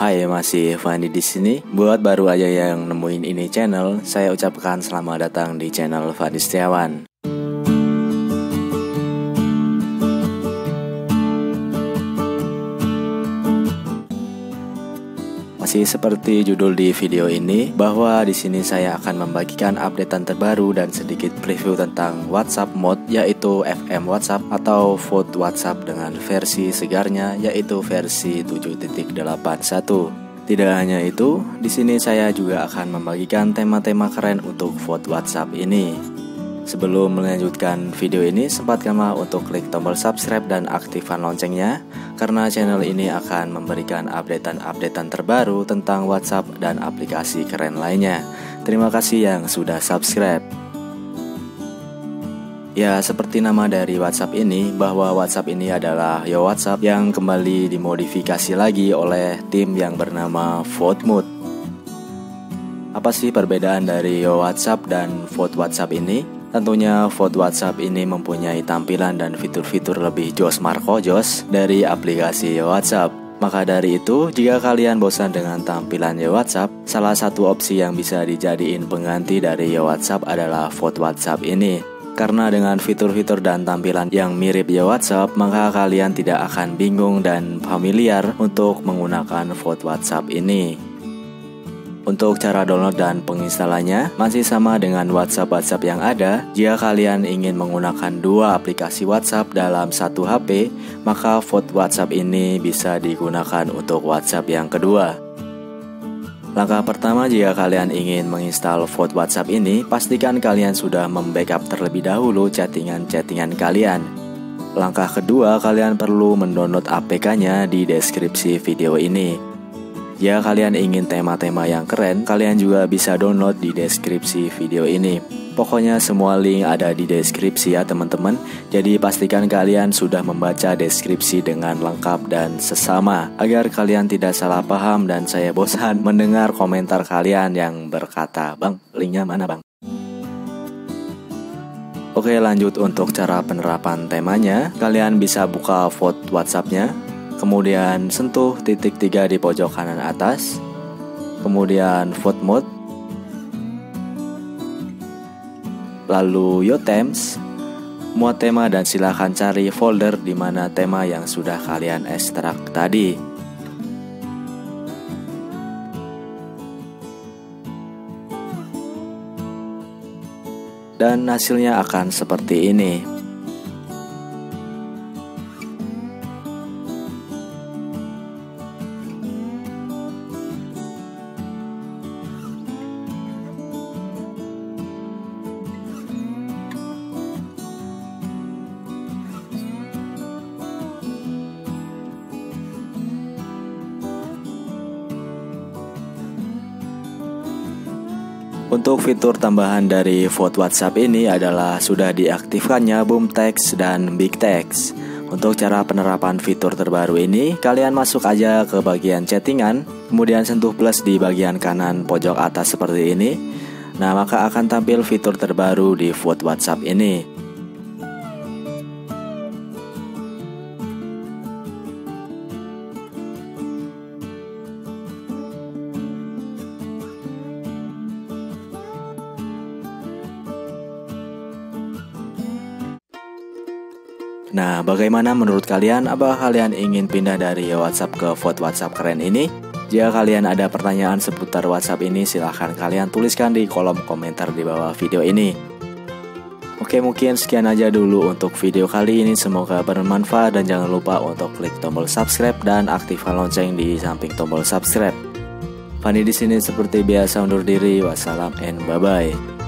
Hai, masih Fandi di sini. Buat baru aja yang nemuin ini channel, saya ucapkan selamat datang di channel Fandi Setiawan. Masih seperti judul di video ini, bahwa di sini saya akan membagikan updatean terbaru dan sedikit preview tentang WhatsApp Mode, yaitu FM WhatsApp atau Vote WhatsApp dengan versi segarnya, yaitu versi 7.81. Tidak hanya itu, di sini saya juga akan membagikan tema-tema keren untuk Vote WhatsApp ini. Sebelum melanjutkan video ini, sempatkanlah untuk klik tombol subscribe dan aktifkan loncengnya karena channel ini akan memberikan updatean-updatean terbaru tentang WhatsApp dan aplikasi keren lainnya. Terima kasih yang sudah subscribe. Ya, seperti nama dari WhatsApp ini, bahwa WhatsApp ini adalah Yo WhatsApp yang kembali dimodifikasi lagi oleh tim yang bernama VoteMood. Apa sih perbedaan dari Yo WhatsApp dan Vote WhatsApp ini? Tentunya vote WhatsApp ini mempunyai tampilan dan fitur-fitur lebih jos Marco Jos dari aplikasi WhatsApp. Maka dari itu, jika kalian bosan dengan tampilan WhatsApp, salah satu opsi yang bisa dijadiin pengganti dari WhatsApp adalah vote WhatsApp ini. Karena dengan fitur-fitur dan tampilan yang mirip WhatsApp, maka kalian tidak akan bingung dan familiar untuk menggunakan vote WhatsApp ini. Untuk cara download dan penginstalannya masih sama dengan WhatsApp-WhatsApp yang ada. Jika kalian ingin menggunakan dua aplikasi WhatsApp dalam satu HP, maka Vote WhatsApp ini bisa digunakan untuk WhatsApp yang kedua. Langkah pertama jika kalian ingin menginstal Vote WhatsApp ini, pastikan kalian sudah membackup terlebih dahulu chattingan-chattingan kalian. Langkah kedua, kalian perlu mendownload APK-nya di deskripsi video ini. Ya kalian ingin tema-tema yang keren, kalian juga bisa download di deskripsi video ini. Pokoknya semua link ada di deskripsi ya teman-teman. Jadi pastikan kalian sudah membaca deskripsi dengan lengkap dan sesama agar kalian tidak salah paham dan saya bosan mendengar komentar kalian yang berkata, "Bang, linknya mana, Bang?" Oke lanjut untuk cara penerapan temanya Kalian bisa buka vote whatsappnya kemudian sentuh titik tiga di pojok kanan atas, kemudian vote mode, lalu yo themes, muat tema dan silahkan cari folder di mana tema yang sudah kalian ekstrak tadi. Dan hasilnya akan seperti ini. Untuk fitur tambahan dari vote WhatsApp ini adalah sudah diaktifkannya boom text dan big text. Untuk cara penerapan fitur terbaru ini, kalian masuk aja ke bagian chattingan, kemudian sentuh plus di bagian kanan pojok atas seperti ini. Nah, maka akan tampil fitur terbaru di vote WhatsApp ini. Nah, bagaimana menurut kalian? Apakah kalian ingin pindah dari WhatsApp ke vote WhatsApp keren ini? Jika kalian ada pertanyaan seputar WhatsApp ini, silahkan kalian tuliskan di kolom komentar di bawah video ini. Oke, mungkin sekian aja dulu untuk video kali ini. Semoga bermanfaat dan jangan lupa untuk klik tombol subscribe dan aktifkan lonceng di samping tombol subscribe. Fani di sini seperti biasa undur diri. Wassalam and bye bye.